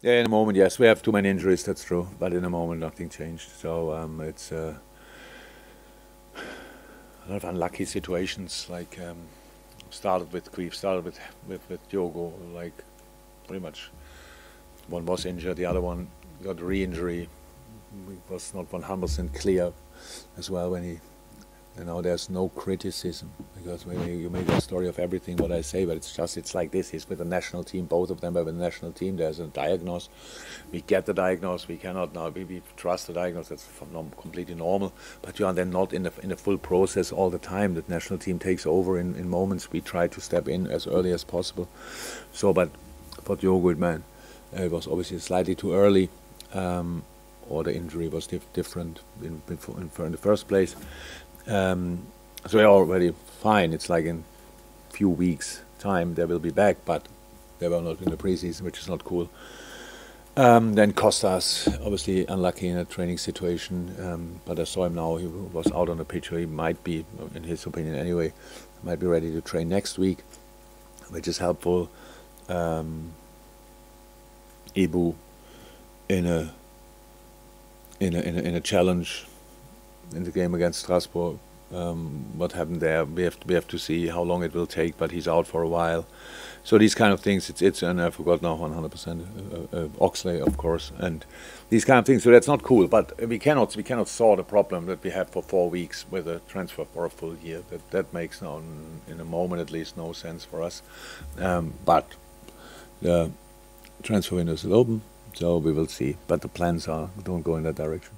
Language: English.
Yeah, in a moment, yes, we have too many injuries. That's true, but in a moment, nothing changed. So um, it's uh, a lot of unlucky situations. Like um, started with Queef, started with with with Diogo. Like pretty much, one was injured, the other one got re-injury. It Was not 100% clear as well when he you know there's no criticism because you make a story of everything what I say but it's just it's like this he's with the national team both of them are with the national team there's a diagnosis. We get the diagnosis we cannot now we, we trust the diagnosis that's completely normal but you are then not in the in the full process all the time. The national team takes over in, in moments we try to step in as early as possible. So but for Diogo man. Uh, it was obviously slightly too early um, or the injury was dif different in, in, in, the first place um, so they're already fine. It's like in a few weeks' time they will be back, but they were not in the preseason, which is not cool. Um, then Costas, obviously unlucky in a training situation, um, but I saw him now. He was out on the pitch, he might be, in his opinion anyway, might be ready to train next week, which is helpful. Um, Ibou in a in a, in a in a challenge in the game against Strasbourg. Um, what happened there? We have to, we have to see how long it will take. But he's out for a while, so these kind of things. It's it's and I forgot now 100 percent. Uh, uh, Oxley, of course, and these kind of things. So that's not cool. But we cannot we cannot solve the problem that we have for four weeks with a transfer for a full year. That that makes no in a moment at least no sense for us. Um, but the transfer window is open, so we will see. But the plans are don't go in that direction.